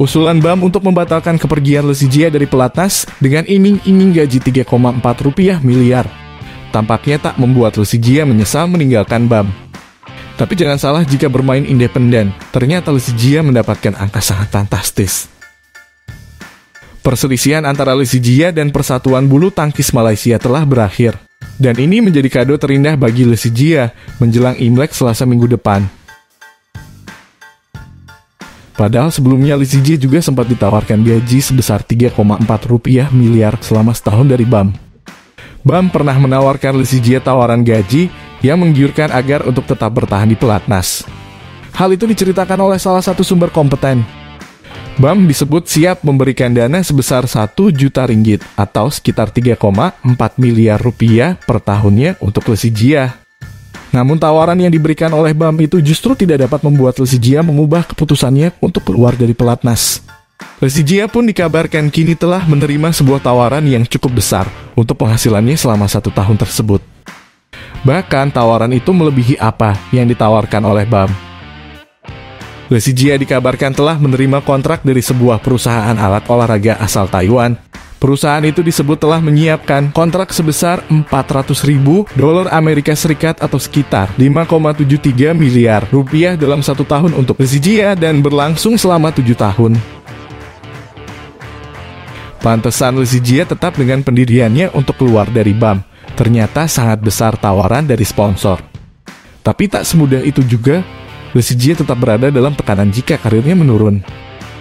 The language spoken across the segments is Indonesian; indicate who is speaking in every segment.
Speaker 1: Usulan BAM untuk membatalkan kepergian Lesijia dari pelatnas dengan iming-iming gaji 3,4 rupiah miliar. Tampaknya tak membuat Lesijia menyesal meninggalkan BAM. Tapi jangan salah jika bermain independen, ternyata Lesijia mendapatkan angka sangat fantastis. Perselisihan antara Lesijia dan Persatuan Bulu Tangkis Malaysia telah berakhir. Dan ini menjadi kado terindah bagi Lesijia menjelang Imlek selasa minggu depan. Padahal sebelumnya Lisiji juga sempat ditawarkan gaji sebesar 3,4 rupiah miliar selama setahun dari BAM. BAM pernah menawarkan Lisiji tawaran gaji yang menggiurkan agar untuk tetap bertahan di pelatnas. Hal itu diceritakan oleh salah satu sumber kompeten. BAM disebut siap memberikan dana sebesar 1 juta ringgit atau sekitar 3,4 miliar rupiah per tahunnya untuk Lesijia. Namun tawaran yang diberikan oleh BAM itu justru tidak dapat membuat Lesijia mengubah keputusannya untuk keluar dari pelatnas. Lesijia pun dikabarkan kini telah menerima sebuah tawaran yang cukup besar untuk penghasilannya selama satu tahun tersebut. Bahkan tawaran itu melebihi apa yang ditawarkan oleh BAM. Lesijia dikabarkan telah menerima kontrak dari sebuah perusahaan alat olahraga asal Taiwan Perusahaan itu disebut telah menyiapkan kontrak sebesar 400 ribu dolar Amerika Serikat atau sekitar 5,73 miliar rupiah dalam satu tahun untuk Persija dan berlangsung selama tujuh tahun. Pantesan Persija tetap dengan pendiriannya untuk keluar dari BAM. Ternyata sangat besar tawaran dari sponsor. Tapi tak semudah itu juga, Persija tetap berada dalam tekanan jika karirnya menurun.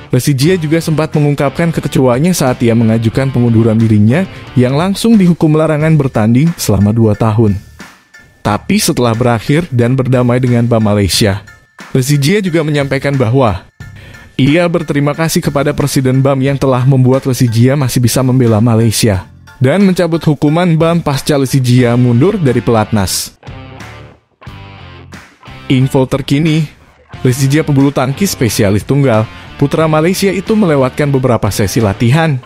Speaker 1: Persija juga sempat mengungkapkan kekecewaannya saat ia mengajukan pengunduran dirinya yang langsung dihukum larangan bertanding selama dua tahun. Tapi setelah berakhir dan berdamai dengan BAM Malaysia, Persija juga menyampaikan bahwa ia berterima kasih kepada Presiden BAM yang telah membuat Persija masih bisa membela Malaysia dan mencabut hukuman BAM pasca Persija mundur dari pelatnas. Info terkini, Persija pebulu tangkis spesialis tunggal putra Malaysia itu melewatkan beberapa sesi latihan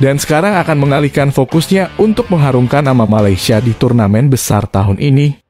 Speaker 1: dan sekarang akan mengalihkan fokusnya untuk mengharumkan nama Malaysia di turnamen besar tahun ini.